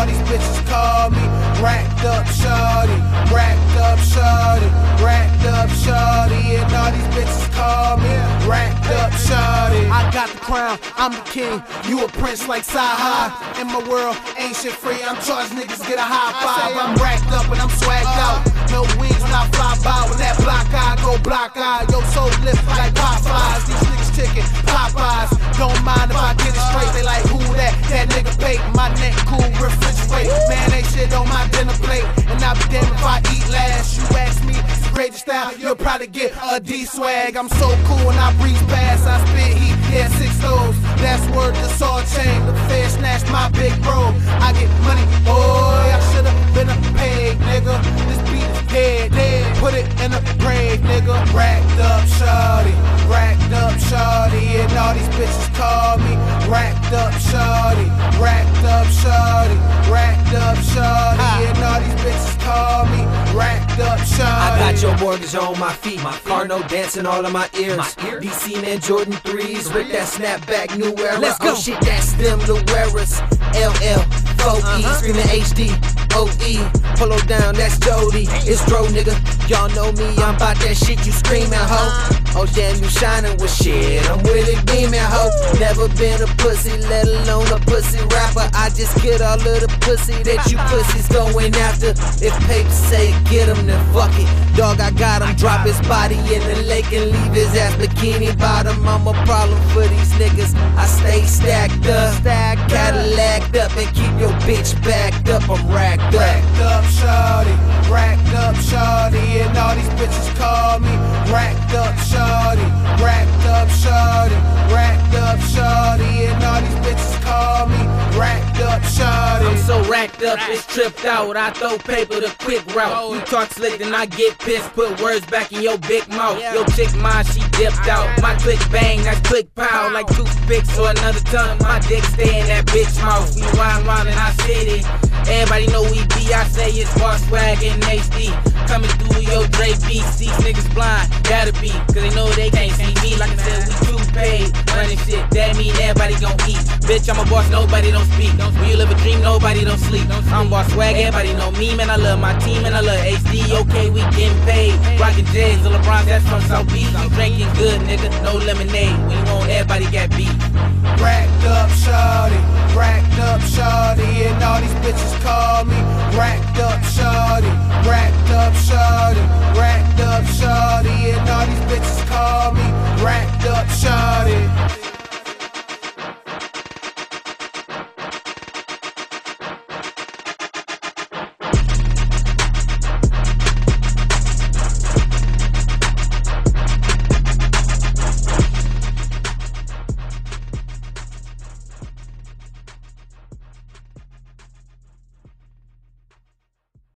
all these bitches call me racked up shorty, racked up shorty, racked up shorty, and all these bitches call me racked up shorty. I got the crown, I'm the king, you a prince like Saha. In my world, ain't shit free, I'm charged niggas get a high five. I'm racked up and I'm swagged out, no wings, when I fly by. When that block eye go block eye, yo soul lift like Popeyes. These niggas chicken, Popeyes. Don't mind if I get it straight, they like who that? That nigga bait, my style, you'll probably get a D swag. I'm so cool when I breeze past, I spit heat, yeah, six toes. That's word to saw chain. The fair snatched my big bro. I get money, boy. I should've been a paid nigga. This beat is dead, dead. Put it in a grave, nigga. Racked up, shorty. Racked up, shorty. And all these bitches call me. Racked up, shorty. Got your mortgage on my feet. My Carno dancing all in my ears. DC man Jordan 3s with that snapback new era. Let's go. Oh shit, that's them the wearers. LL, 4E, uh-huh. screaming HD, OE. Pull down, that's Jodi. It's Dro, nigga. Y'all know me, I'm about that shit you screaming, ho. Oh damn, you shining with shit. I'm with it beaming, ho. Never been a pussy, let alone a pussy rapper. I just get all of the pussy that you pussies going after. If papers say get him, then fuck it. Dog, I got him. Drop his body in the lake and leave his ass bikini bottom. I'm a problem for these niggas. I stay stacked up, stacked, Cadillac up, and bitch backed up. I'm racked up. Racked up, shorty. Racked up, shorty. And all these bitches call me. Racked up, shorty. Racked up, shorty. Racked up, shorty. And all these bitches call me. Racked up, shorty. I'm so racked up, it's tripped out. I throw paper the quick route. You talk slick, then I get pissed. Put words back in your big mouth. Yo, chick mine, she dipped out. My click bang, that's click pow. Like toothpicks or another tongue. My dick that bitch mouth. We wild, wild, in our city. Everybody know we be. I say it's and HD. Coming through your Dre beats. These niggas blind, gotta be. Cause they know they can't see me. Like I said, we too paid. Running shit, Bitch, I'm a boss, nobody don't speak. When you live a dream, nobody don't sleep. I'm Boss Swagg, everybody know me, man. I love my team and I love HD. Okay, we getting paid. Rockin' J's, the LeBron, that's from South Beach. We drinking good, nigga, no lemonade. You want everybody got beat. Racked up, shorty. Racked up, shorty. And all these bitches call me. Racked up, shorty. Racked up, shorty. Racked up,